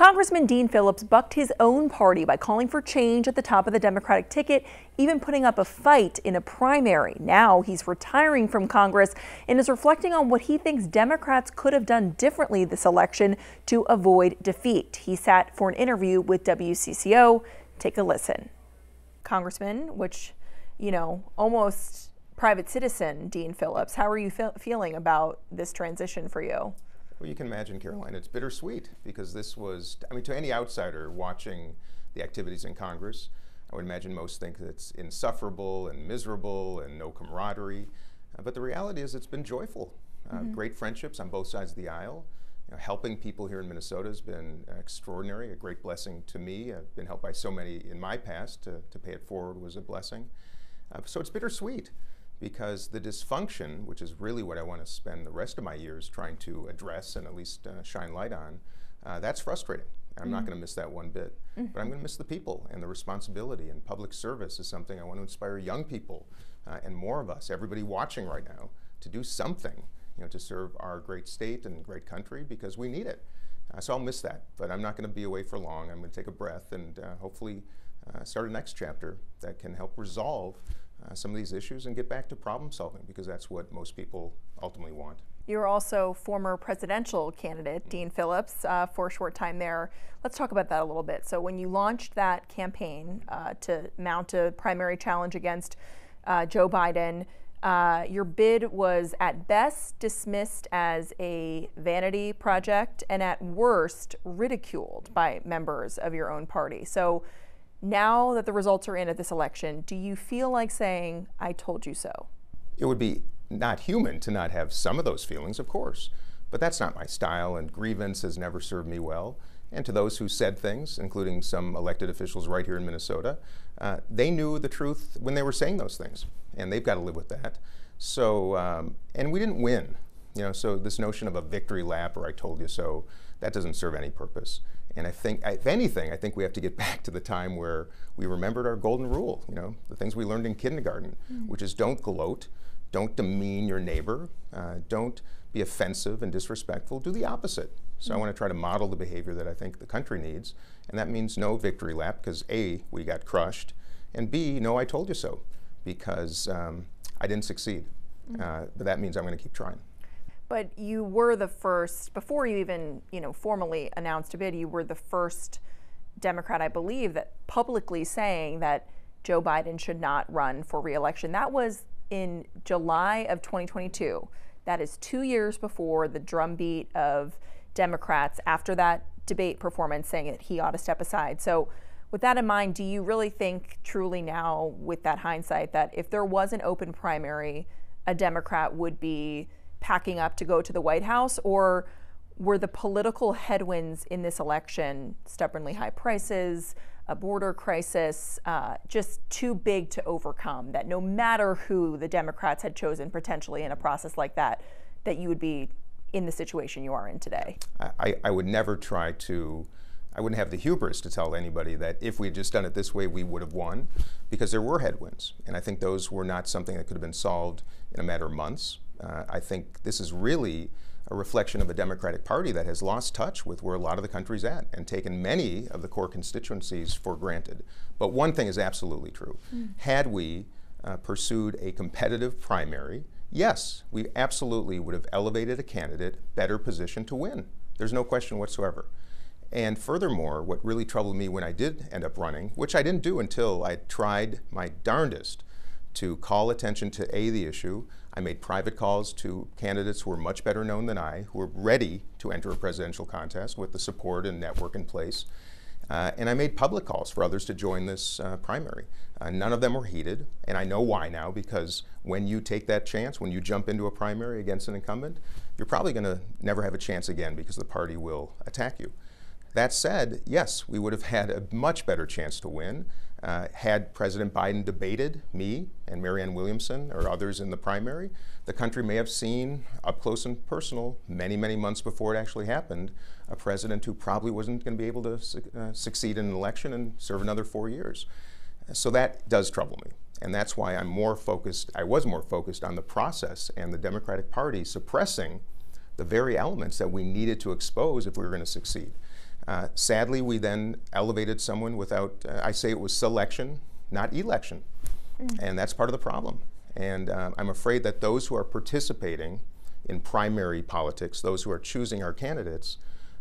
Congressman Dean Phillips bucked his own party by calling for change at the top of the Democratic ticket, even putting up a fight in a primary. Now he's retiring from Congress and is reflecting on what he thinks Democrats could have done differently this election to avoid defeat. He sat for an interview with WCCO. Take a listen. Congressman, which, you know, almost private citizen Dean Phillips, how are you fe feeling about this transition for you? Well, you can imagine, Caroline, it's bittersweet because this was, I mean, to any outsider watching the activities in Congress, I would imagine most think that it's insufferable and miserable and no camaraderie. Uh, but the reality is it's been joyful. Uh, mm -hmm. Great friendships on both sides of the aisle. You know, helping people here in Minnesota has been extraordinary, a great blessing to me. I've been helped by so many in my past. To, to pay it forward was a blessing. Uh, so it's bittersweet because the dysfunction, which is really what I want to spend the rest of my years trying to address and at least uh, shine light on, uh, that's frustrating. I'm mm-hmm. not going to miss that one bit. Mm-hmm. But I'm going to miss the people and the responsibility. And public service is something I want to inspire young people uh, and more of us, everybody watching right now, to do something you know, to serve our great state and great country because we need it. Uh, so I'll miss that. But I'm not going to be away for long. I'm going to take a breath and uh, hopefully uh, start a next chapter that can help resolve uh, some of these issues and get back to problem solving because that's what most people ultimately want. You're also former presidential candidate, Dean Phillips, uh, for a short time there. Let's talk about that a little bit. So, when you launched that campaign uh, to mount a primary challenge against uh, Joe Biden, uh, your bid was at best dismissed as a vanity project and at worst ridiculed by members of your own party. So, now that the results are in at this election, do you feel like saying, I told you so? It would be not human to not have some of those feelings, of course. But that's not my style, and grievance has never served me well. And to those who said things, including some elected officials right here in Minnesota, uh, they knew the truth when they were saying those things, and they've got to live with that. So, um, and we didn't win. You know, so this notion of a victory lap or I told you so, that doesn't serve any purpose. And I think, if anything, I think we have to get back to the time where we remembered our golden rule, you know, the things we learned in kindergarten, mm. which is don't gloat, don't demean your neighbor, uh, don't be offensive and disrespectful, do the opposite. So mm. I want to try to model the behavior that I think the country needs, and that means no victory lap, because A, we got crushed, and B, no, I told you so, because um, I didn't succeed. Mm. Uh, but that means I'm going to keep trying. But you were the first, before you even, you know, formally announced a bid, you were the first Democrat, I believe, that publicly saying that Joe Biden should not run for reelection. That was in July of 2022. That is two years before the drumbeat of Democrats after that debate performance saying that he ought to step aside. So, with that in mind, do you really think truly now, with that hindsight, that if there was an open primary, a Democrat would be packing up to go to the White House, or were the political headwinds in this election, stubbornly high prices, a border crisis, uh, just too big to overcome? That no matter who the Democrats had chosen potentially in a process like that, that you would be in the situation you are in today? I, I would never try to. I wouldn't have the hubris to tell anybody that if we had just done it this way, we would have won, because there were headwinds. And I think those were not something that could have been solved in a matter of months. Uh, I think this is really a reflection of a Democratic Party that has lost touch with where a lot of the country's at and taken many of the core constituencies for granted. But one thing is absolutely true. Mm. Had we uh, pursued a competitive primary, yes, we absolutely would have elevated a candidate better positioned to win. There's no question whatsoever. And furthermore, what really troubled me when I did end up running, which I didn't do until I tried my darndest to call attention to A, the issue. I made private calls to candidates who were much better known than I, who were ready to enter a presidential contest with the support and network in place. Uh, and I made public calls for others to join this uh, primary. Uh, none of them were heeded, and I know why now because when you take that chance, when you jump into a primary against an incumbent, you're probably going to never have a chance again because the party will attack you. That said, yes, we would have had a much better chance to win uh, had President Biden debated me and Marianne Williamson or others in the primary. The country may have seen up close and personal, many, many months before it actually happened, a president who probably wasn't going to be able to su uh, succeed in an election and serve another four years. So that does trouble me. And that's why I'm more focused, I was more focused on the process and the Democratic Party suppressing the very elements that we needed to expose if we were going to succeed. Uh, sadly, we then elevated someone without, uh, I say it was selection, not election. Mm. And that's part of the problem. And uh, I'm afraid that those who are participating in primary politics, those who are choosing our candidates,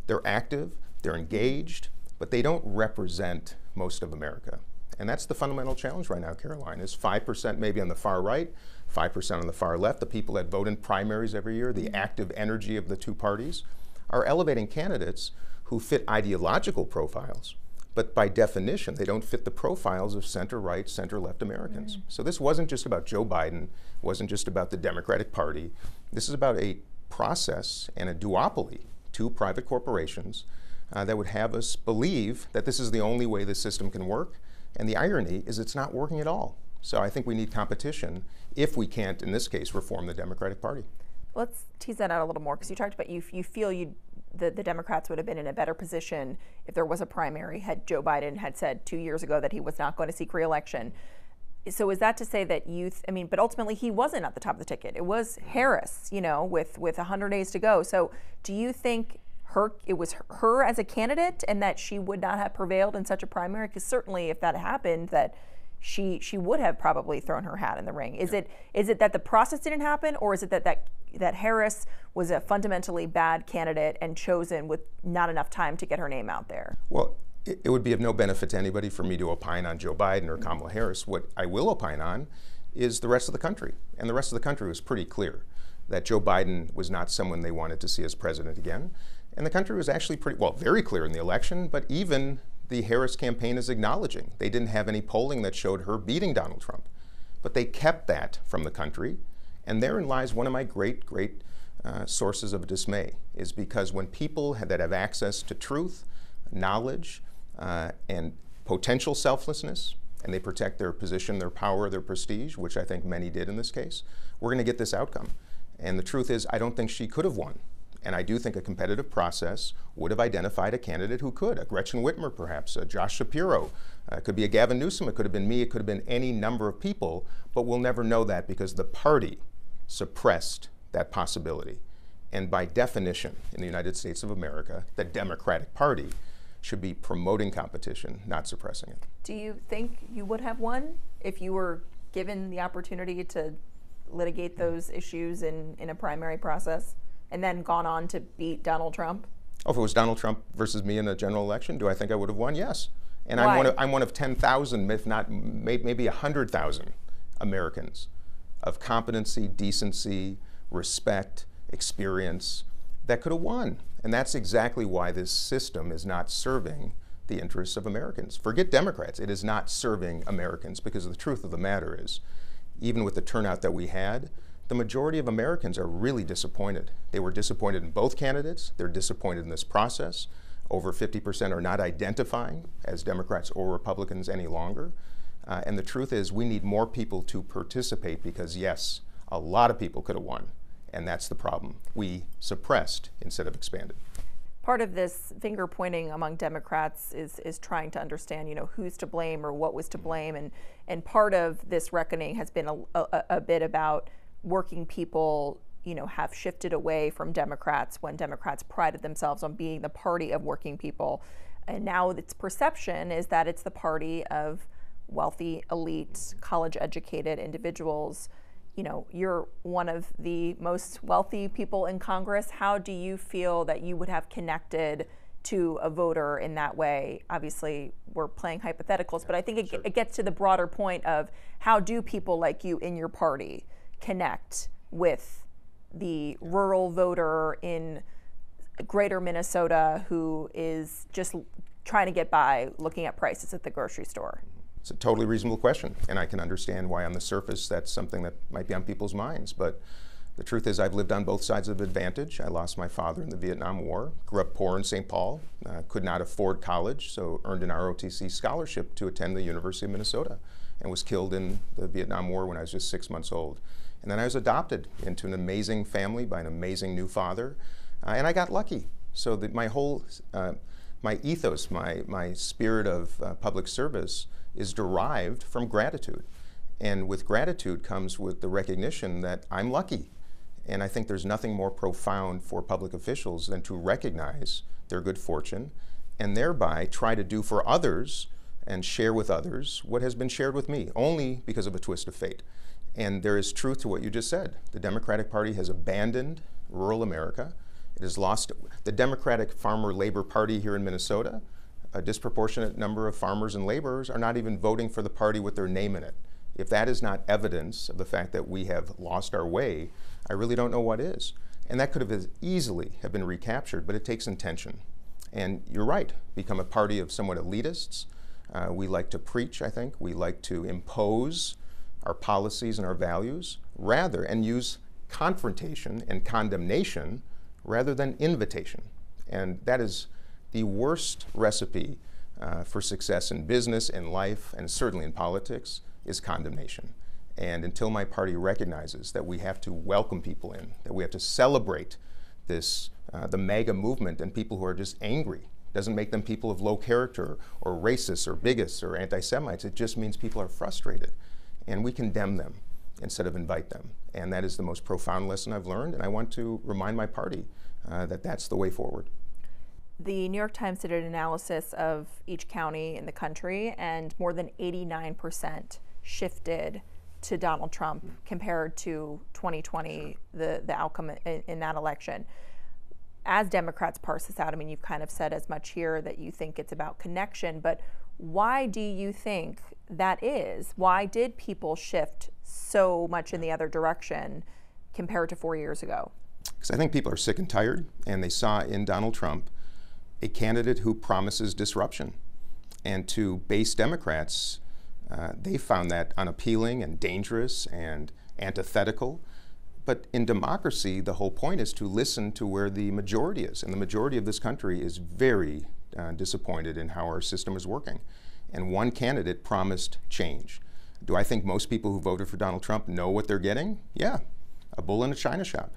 they're active, they're engaged, but they don't represent most of America. And that's the fundamental challenge right now, Caroline, is 5% maybe on the far right, 5% on the far left, the people that vote in primaries every year, the active energy of the two parties, are elevating candidates who fit ideological profiles, but by definition, they don't fit the profiles of center right, center left Americans. Mm. So this wasn't just about Joe Biden, wasn't just about the Democratic Party. This is about a process and a duopoly, two private corporations uh, that would have us believe that this is the only way the system can work. And the irony is it's not working at all. So I think we need competition if we can't, in this case, reform the Democratic Party. Let's tease that out a little more because you talked about you, you feel you the, the Democrats would have been in a better position if there was a primary had Joe Biden had said two years ago that he was not going to seek reelection. So is that to say that youth? I mean, but ultimately he wasn't at the top of the ticket. It was Harris, you know, with with 100 days to go. So do you think her it was her as a candidate and that she would not have prevailed in such a primary because certainly if that happened that she she would have probably thrown her hat in the ring. Is yeah. it is it that the process didn't happen or is it that that that Harris was a fundamentally bad candidate and chosen with not enough time to get her name out there? Well it, it would be of no benefit to anybody for me to opine on Joe Biden or Kamala mm-hmm. Harris. What I will opine on is the rest of the country. And the rest of the country was pretty clear that Joe Biden was not someone they wanted to see as president again. And the country was actually pretty, well, very clear in the election, but even the Harris campaign is acknowledging they didn't have any polling that showed her beating Donald Trump. But they kept that from the country. And therein lies one of my great, great uh, sources of dismay, is because when people have, that have access to truth, knowledge, uh, and potential selflessness, and they protect their position, their power, their prestige, which I think many did in this case, we're going to get this outcome. And the truth is, I don't think she could have won. And I do think a competitive process would have identified a candidate who could, a Gretchen Whitmer perhaps, a Josh Shapiro, uh, it could be a Gavin Newsom, it could have been me, it could have been any number of people, but we'll never know that because the party suppressed that possibility. And by definition, in the United States of America, the Democratic Party should be promoting competition, not suppressing it. Do you think you would have won if you were given the opportunity to litigate those issues in, in a primary process? And then gone on to beat Donald Trump? Oh, if it was Donald Trump versus me in a general election, do I think I would have won? Yes. And Why? I'm one of, I'm one of 10,000, if not maybe 100,000 Americans of competency, decency, respect, experience that could have won. And that's exactly why this system is not serving the interests of Americans. Forget Democrats. It is not serving Americans because the truth of the matter is, even with the turnout that we had, the majority of Americans are really disappointed. They were disappointed in both candidates. They're disappointed in this process. Over 50% are not identifying as Democrats or Republicans any longer. Uh, and the truth is, we need more people to participate because, yes, a lot of people could have won. And that's the problem. We suppressed instead of expanded. Part of this finger pointing among Democrats is, is trying to understand, you know, who's to blame or what was to blame. And, and part of this reckoning has been a, a, a bit about working people you know have shifted away from Democrats when Democrats prided themselves on being the party of working people. And now its perception is that it's the party of wealthy elite college educated individuals. You know you're one of the most wealthy people in Congress. How do you feel that you would have connected to a voter in that way? Obviously we're playing hypotheticals but I think it, sure. it gets to the broader point of how do people like you in your party connect with the rural voter in greater Minnesota who is just trying to get by looking at prices at the grocery store? It's a totally reasonable question, and I can understand why on the surface that's something that might be on people's minds. But the truth is, I've lived on both sides of advantage. I lost my father in the Vietnam War, grew up poor in St. Paul, uh, could not afford college, so earned an ROTC scholarship to attend the University of Minnesota, and was killed in the Vietnam War when I was just six months old. And then I was adopted into an amazing family by an amazing new father, uh, and I got lucky. So that my whole, uh, my ethos, my, my spirit of uh, public service is derived from gratitude. And with gratitude comes with the recognition that I'm lucky. And I think there's nothing more profound for public officials than to recognize their good fortune and thereby try to do for others and share with others what has been shared with me, only because of a twist of fate. And there is truth to what you just said. The Democratic Party has abandoned rural America. It has lost the Democratic Farmer Labor Party here in Minnesota. A disproportionate number of farmers and laborers are not even voting for the party with their name in it. If that is not evidence of the fact that we have lost our way, I really don't know what is. And that could have easily have been recaptured, but it takes intention. And you're right, become a party of somewhat elitists. Uh, we like to preach, I think. We like to impose our policies and our values rather and use confrontation and condemnation rather than invitation. And that is the worst recipe uh, for success in business, in life, and certainly in politics is condemnation. And until my party recognizes that we have to welcome people in, that we have to celebrate this, uh, the MAGA movement and people who are just angry, doesn't make them people of low character or racists or bigots or anti Semites. It just means people are frustrated. And we condemn them instead of invite them. And that is the most profound lesson I've learned. And I want to remind my party uh, that that's the way forward. The New York Times did an analysis of each county in the country, and more than 89% shifted to Donald Trump compared to 2020, the, the outcome in, in that election. As Democrats parse this out, I mean, you've kind of said as much here that you think it's about connection, but why do you think that is? Why did people shift so much in the other direction compared to four years ago? Because I think people are sick and tired, and they saw in Donald Trump a candidate who promises disruption. And to base Democrats, uh, they found that unappealing and dangerous and antithetical. But in democracy, the whole point is to listen to where the majority is. And the majority of this country is very uh, disappointed in how our system is working. And one candidate promised change. Do I think most people who voted for Donald Trump know what they're getting? Yeah, a bull in a china shop.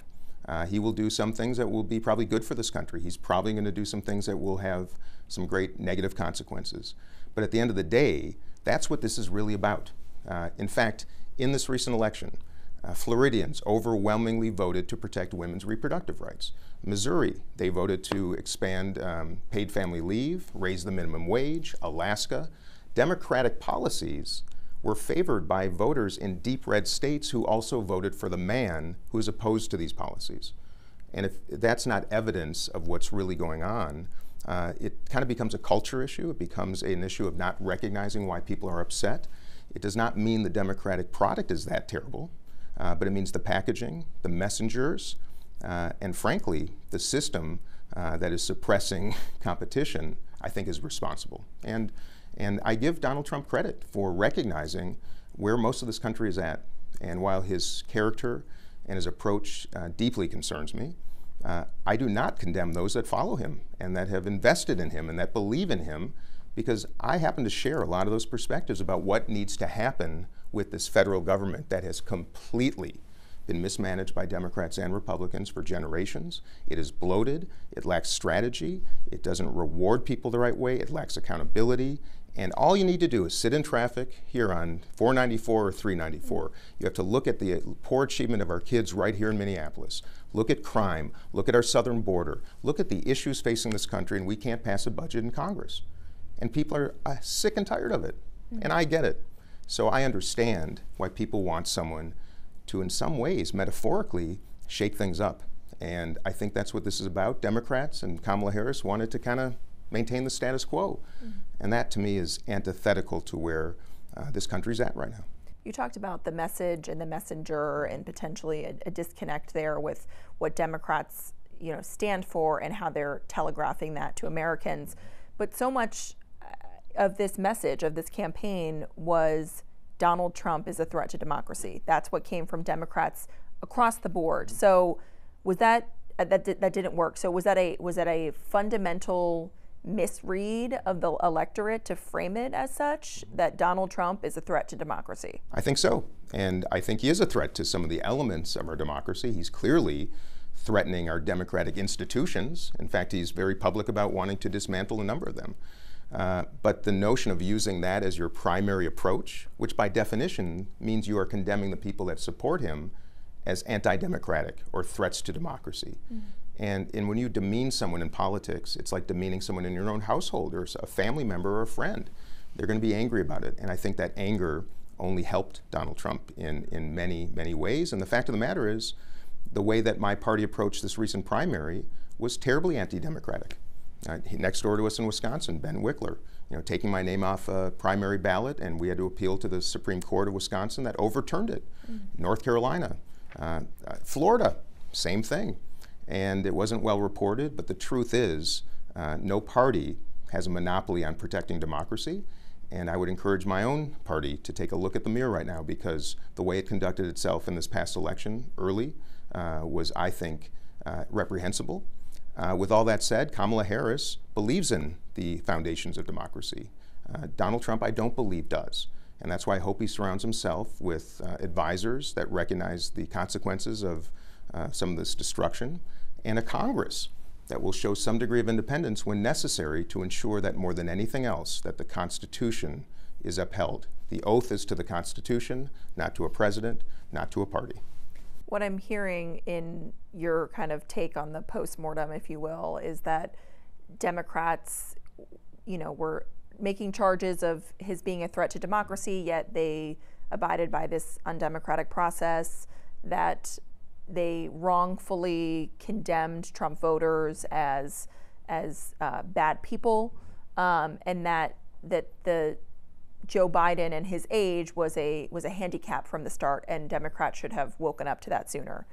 Uh, he will do some things that will be probably good for this country. He's probably going to do some things that will have some great negative consequences. But at the end of the day, that's what this is really about. Uh, in fact, in this recent election, uh, Floridians overwhelmingly voted to protect women's reproductive rights. Missouri, they voted to expand um, paid family leave, raise the minimum wage. Alaska, Democratic policies were favored by voters in deep red states who also voted for the man who is opposed to these policies. And if that's not evidence of what's really going on, uh, it kind of becomes a culture issue. It becomes an issue of not recognizing why people are upset. It does not mean the Democratic product is that terrible, uh, but it means the packaging, the messengers, uh, and frankly, the system uh, that is suppressing competition, I think, is responsible. And and I give Donald Trump credit for recognizing where most of this country is at. And while his character and his approach uh, deeply concerns me, uh, I do not condemn those that follow him and that have invested in him and that believe in him because I happen to share a lot of those perspectives about what needs to happen with this federal government that has completely been mismanaged by Democrats and Republicans for generations. It is bloated, it lacks strategy, it doesn't reward people the right way, it lacks accountability, and all you need to do is sit in traffic here on 494 or 394. You have to look at the poor achievement of our kids right here in Minneapolis. Look at crime. Look at our southern border. Look at the issues facing this country, and we can't pass a budget in Congress. And people are uh, sick and tired of it. Mm-hmm. And I get it. So I understand why people want someone to, in some ways, metaphorically, shake things up. And I think that's what this is about. Democrats and Kamala Harris wanted to kind of maintain the status quo. Mm-hmm. And that to me is antithetical to where uh, this country's at right now. You talked about the message and the messenger and potentially a, a disconnect there with what Democrats you know stand for and how they're telegraphing that to Americans. But so much uh, of this message of this campaign was Donald Trump is a threat to democracy. That's what came from Democrats across the board. So was that uh, that that didn't work? So was that a was that a fundamental misread of the electorate to frame it as such that Donald Trump is a threat to democracy? I think so. And I think he is a threat to some of the elements of our democracy. He's clearly threatening our democratic institutions. In fact, he's very public about wanting to dismantle a number of them. Uh, but the notion of using that as your primary approach, which by definition means you are condemning the people that support him as anti democratic or threats to democracy, mm-hmm. And, and when you demean someone in politics, it's like demeaning someone in your own household or a family member or a friend. They're going to be angry about it. And I think that anger only helped Donald Trump in, in many, many ways. And the fact of the matter is, the way that my party approached this recent primary was terribly anti democratic. Uh, next door to us in Wisconsin, Ben Wickler, you know, taking my name off a primary ballot, and we had to appeal to the Supreme Court of Wisconsin that overturned it. Mm-hmm. North Carolina, uh, uh, Florida, same thing. And it wasn't well reported, but the truth is, uh, no party has a monopoly on protecting democracy. And I would encourage my own party to take a look at the mirror right now because the way it conducted itself in this past election early uh, was, I think, uh, reprehensible. Uh, with all that said, Kamala Harris believes in the foundations of democracy. Uh, Donald Trump, I don't believe, does. And that's why I hope he surrounds himself with uh, advisors that recognize the consequences of uh, some of this destruction and a Congress that will show some degree of independence when necessary to ensure that more than anything else that the Constitution is upheld. The oath is to the Constitution, not to a president, not to a party what I'm hearing in your kind of take on the postmortem, if you will, is that Democrats, you know, were making charges of his being a threat to democracy, yet they abided by this undemocratic process, that they wrongfully condemned Trump voters as as uh, bad people, um, and that that the Joe Biden and his age was a was a handicap from the start, and Democrats should have woken up to that sooner.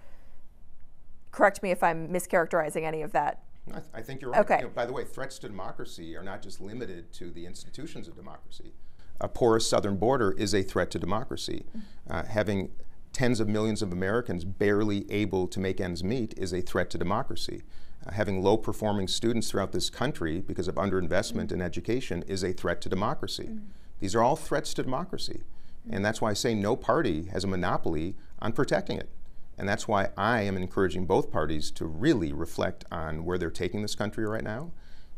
Correct me if I'm mischaracterizing any of that. I, th- I think you're right. Okay. You know, by the way, threats to democracy are not just limited to the institutions of democracy. A porous southern border is a threat to democracy. Mm-hmm. Uh, having tens of millions of Americans barely able to make ends meet is a threat to democracy. Uh, having low performing students throughout this country because of underinvestment mm-hmm. in education is a threat to democracy. Mm-hmm. These are all threats to democracy. And that's why I say no party has a monopoly on protecting it. And that's why I am encouraging both parties to really reflect on where they're taking this country right now.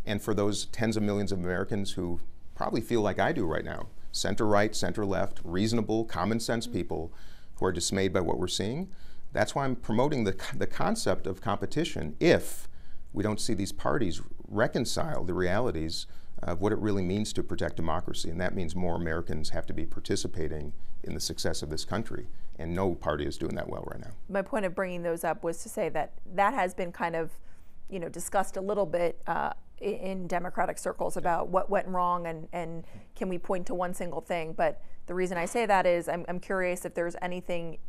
And for those tens of millions of Americans who probably feel like I do right now center right, center left, reasonable, common sense people who are dismayed by what we're seeing. That's why I'm promoting the, the concept of competition if we don't see these parties reconcile the realities of what it really means to protect democracy. And that means more Americans have to be participating in the success of this country. And no party is doing that well right now. My point of bringing those up was to say that that has been kind of, you know, discussed a little bit uh, in Democratic circles about what went wrong and, and can we point to one single thing. But the reason I say that is I'm, I'm curious if there's anything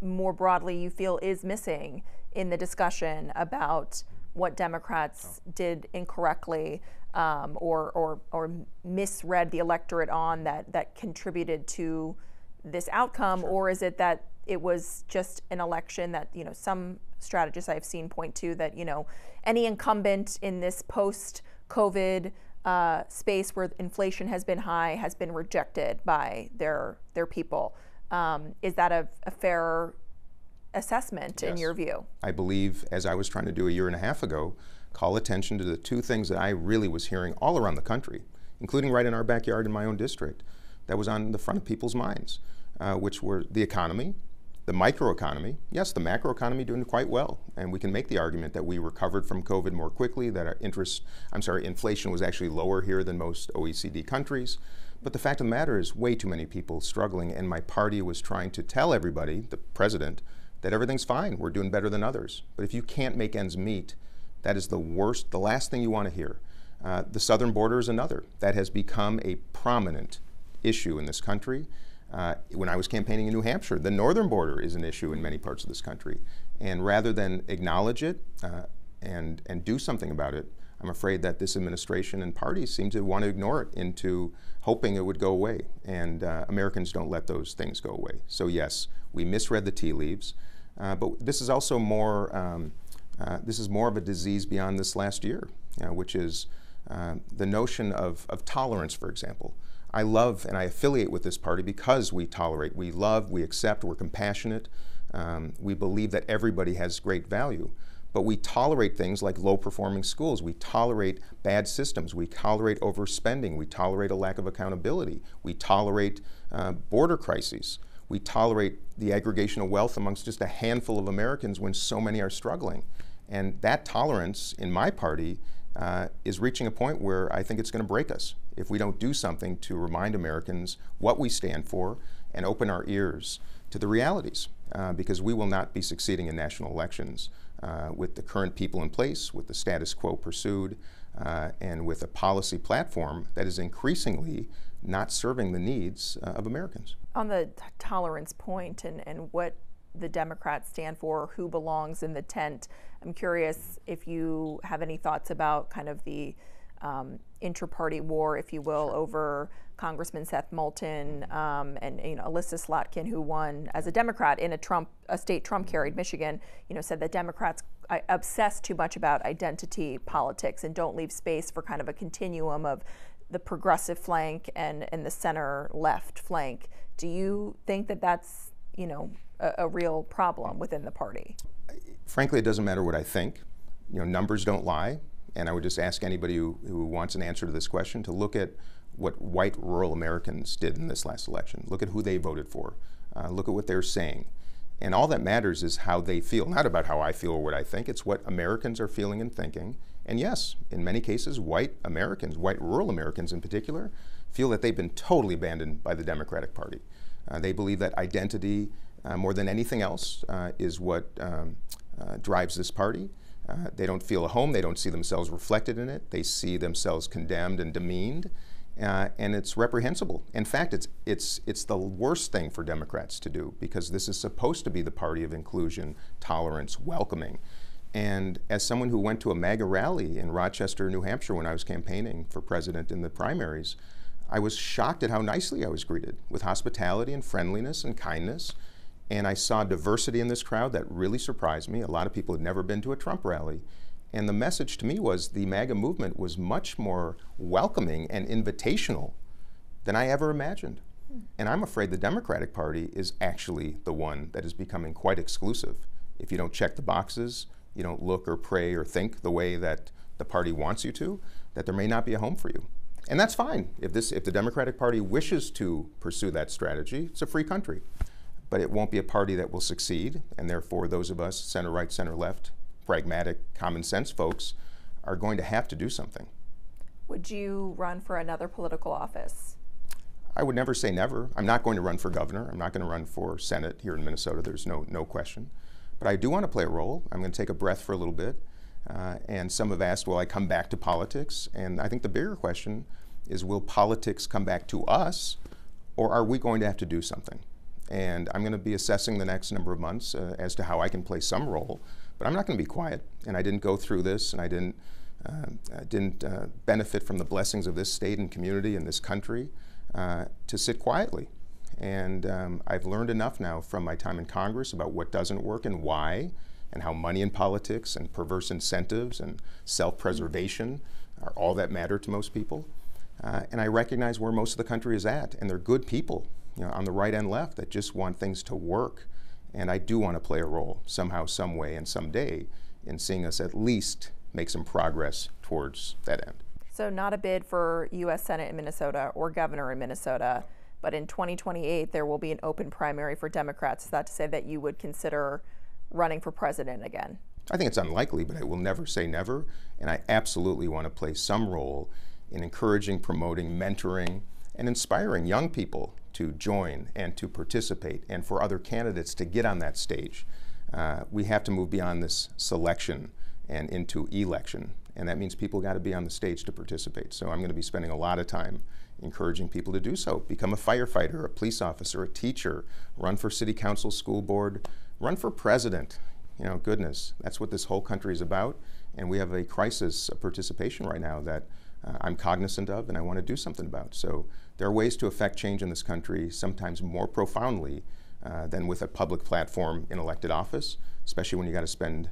more broadly you feel is missing in the discussion about what Democrats oh. did incorrectly um, or, or, or misread the electorate on that, that contributed to this outcome? Sure. Or is it that it was just an election that, you know, some strategists I've seen point to that, you know, any incumbent in this post COVID uh, space where inflation has been high has been rejected by their, their people? Um, is that a, a fair assessment yes. in your view? I believe, as I was trying to do a year and a half ago, call attention to the two things that I really was hearing all around the country, including right in our backyard in my own district, that was on the front of people's minds, uh, which were the economy, the microeconomy. Yes, the macroeconomy doing quite well, and we can make the argument that we recovered from COVID more quickly, that our interest, I'm sorry, inflation was actually lower here than most OECD countries. But the fact of the matter is, way too many people struggling, and my party was trying to tell everybody, the president, that everything's fine, we're doing better than others. But if you can't make ends meet, that is the worst, the last thing you want to hear. Uh, the southern border is another that has become a prominent issue in this country. Uh, when I was campaigning in New Hampshire, the northern border is an issue in many parts of this country. And rather than acknowledge it uh, and, and do something about it, I'm afraid that this administration and parties seem to want to ignore it into hoping it would go away. And uh, Americans don't let those things go away. So, yes, we misread the tea leaves. Uh, but this is also more, um, uh, this is more of a disease beyond this last year, you know, which is uh, the notion of, of tolerance, for example. I love and I affiliate with this party because we tolerate, we love, we accept, we're compassionate. Um, we believe that everybody has great value. But we tolerate things like low performing schools. We tolerate bad systems. We tolerate overspending. We tolerate a lack of accountability. We tolerate uh, border crises we tolerate the aggregation of wealth amongst just a handful of Americans when so many are struggling. And that tolerance in my party uh, is reaching a point where I think it's going to break us if we don't do something to remind Americans what we stand for and open our ears to the realities. Uh, because we will not be succeeding in national elections uh, with the current people in place, with the status quo pursued, uh, and with a policy platform that is increasingly not serving the needs uh, of Americans. On the tolerance point and, and what the Democrats stand for, who belongs in the tent, I'm curious if you have any thoughts about kind of the um, inter-party war, if you will, over Congressman Seth Moulton um, and you know Elissa Slotkin, who won as a Democrat in a Trump, a state Trump carried Michigan, you know, said that Democrats obsess too much about identity politics and don't leave space for kind of a continuum of the progressive flank and, and the center left flank. Do you think that that's you know a, a real problem within the party? Frankly, it doesn't matter what I think. You know, numbers don't lie. And I would just ask anybody who, who wants an answer to this question to look at what white rural Americans did in this last election. Look at who they voted for. Uh, look at what they're saying. And all that matters is how they feel, not about how I feel or what I think. It's what Americans are feeling and thinking. And yes, in many cases, white Americans, white rural Americans in particular, feel that they've been totally abandoned by the Democratic Party. Uh, they believe that identity, uh, more than anything else, uh, is what um, uh, drives this party. Uh, they don't feel a home. They don't see themselves reflected in it. They see themselves condemned and demeaned. Uh, and it's reprehensible. In fact, it's, it's, it's the worst thing for Democrats to do because this is supposed to be the party of inclusion, tolerance, welcoming. And as someone who went to a MAGA rally in Rochester, New Hampshire, when I was campaigning for president in the primaries, I was shocked at how nicely I was greeted with hospitality and friendliness and kindness. And I saw diversity in this crowd that really surprised me. A lot of people had never been to a Trump rally. And the message to me was the MAGA movement was much more welcoming and invitational than I ever imagined. And I'm afraid the Democratic Party is actually the one that is becoming quite exclusive. If you don't check the boxes, you don't look or pray or think the way that the party wants you to, that there may not be a home for you. And that's fine. If, this, if the Democratic Party wishes to pursue that strategy, it's a free country but it won't be a party that will succeed. And therefore, those of us, center right, center left, pragmatic, common sense folks, are going to have to do something. Would you run for another political office? I would never say never. I'm not going to run for governor. I'm not going to run for Senate here in Minnesota. There's no, no question. But I do want to play a role. I'm going to take a breath for a little bit. Uh, and some have asked, will I come back to politics? And I think the bigger question is, will politics come back to us, or are we going to have to do something? And I'm going to be assessing the next number of months uh, as to how I can play some role. But I'm not going to be quiet. And I didn't go through this, and I didn't, uh, I didn't uh, benefit from the blessings of this state and community and this country uh, to sit quietly. And um, I've learned enough now from my time in Congress about what doesn't work and why, and how money in politics and perverse incentives and self preservation are all that matter to most people. Uh, and I recognize where most of the country is at, and they're good people you know, on the right and left that just want things to work. And I do want to play a role somehow, some way, and someday in seeing us at least make some progress towards that end. So, not a bid for U.S. Senate in Minnesota or governor in Minnesota, but in 2028 there will be an open primary for Democrats. Is that to say that you would consider running for president again? I think it's unlikely, but I will never say never. And I absolutely want to play some role in encouraging, promoting, mentoring, and inspiring young people to join and to participate and for other candidates to get on that stage. Uh, we have to move beyond this selection and into election. And that means people got to be on the stage to participate. So I'm going to be spending a lot of time encouraging people to do so. Become a firefighter, a police officer, a teacher, run for city council, school board, run for president. You know, goodness, that's what this whole country is about. And we have a crisis of participation right now that uh, I'm cognizant of and I want to do something about. So there are ways to affect change in this country, sometimes more profoundly uh, than with a public platform in elected office, especially when you got to spend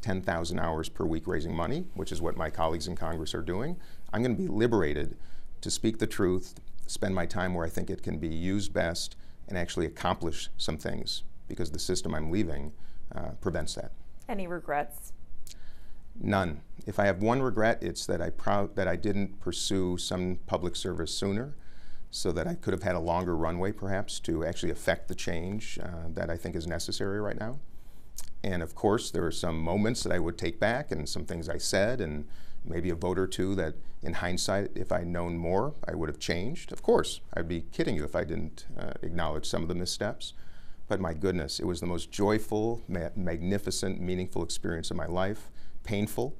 10,000 hours per week raising money, which is what my colleagues in Congress are doing. I'm going to be liberated to speak the truth, spend my time where I think it can be used best, and actually accomplish some things because the system I'm leaving uh, prevents that. Any regrets? None. If I have one regret, it's that I proud that I didn't pursue some public service sooner, so that I could have had a longer runway, perhaps, to actually affect the change uh, that I think is necessary right now. And of course, there are some moments that I would take back and some things I said, and maybe a vote or two that, in hindsight, if I'd known more, I would have changed. Of course, I'd be kidding you if I didn't uh, acknowledge some of the missteps. But my goodness, it was the most joyful, ma- magnificent, meaningful experience of my life. Painful,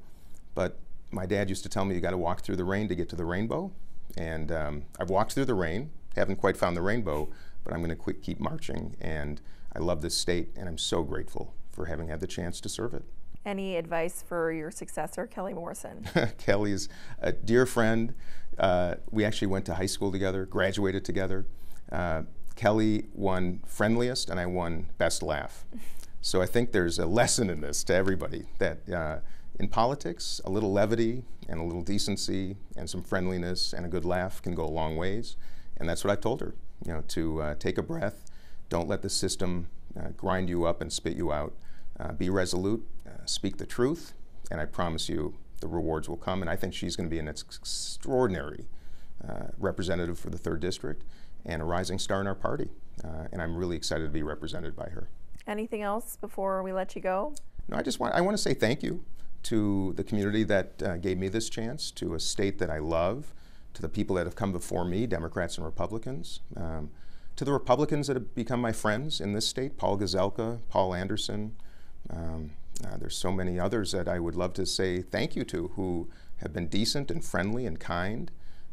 but my dad used to tell me you got to walk through the rain to get to the rainbow. And um, I've walked through the rain, haven't quite found the rainbow, but I'm going to keep marching. And I love this state, and I'm so grateful for having had the chance to serve it. Any advice for your successor, Kelly Morrison? Kelly's a dear friend. Uh, we actually went to high school together, graduated together. Uh, Kelly won friendliest, and I won best laugh. So I think there's a lesson in this to everybody that uh, in politics, a little levity and a little decency and some friendliness and a good laugh can go a long ways. And that's what I told her, you know, to uh, take a breath, don't let the system uh, grind you up and spit you out. Uh, be resolute, uh, speak the truth, and I promise you the rewards will come. And I think she's going to be an extraordinary uh, representative for the third district and a rising star in our party. And I'm really excited to be represented by her. Anything else before we let you go? No, I just want I want to say thank you to the community that uh, gave me this chance, to a state that I love, to the people that have come before me, Democrats and Republicans, um, to the Republicans that have become my friends in this state, Paul Gazelka, Paul Anderson. Um, uh, there's so many others that I would love to say thank you to who have been decent and friendly and kind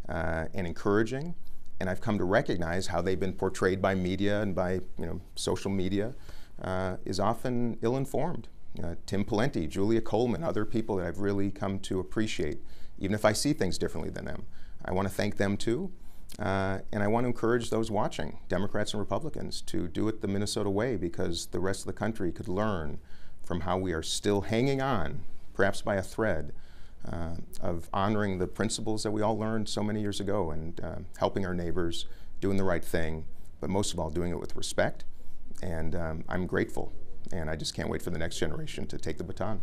uh, and encouraging. And I've come to recognize how they've been portrayed by media and by you know social media uh, is often ill-informed uh, Tim Pawlenty, Julia Coleman, other people that I've really come to appreciate, even if I see things differently than them. I want to thank them too. Uh, and I want to encourage those watching, Democrats and Republicans, to do it the Minnesota way because the rest of the country could learn from how we are still hanging on, perhaps by a thread, uh, of honoring the principles that we all learned so many years ago and uh, helping our neighbors, doing the right thing, but most of all, doing it with respect. And um, I'm grateful and I just can't wait for the next generation to take the baton.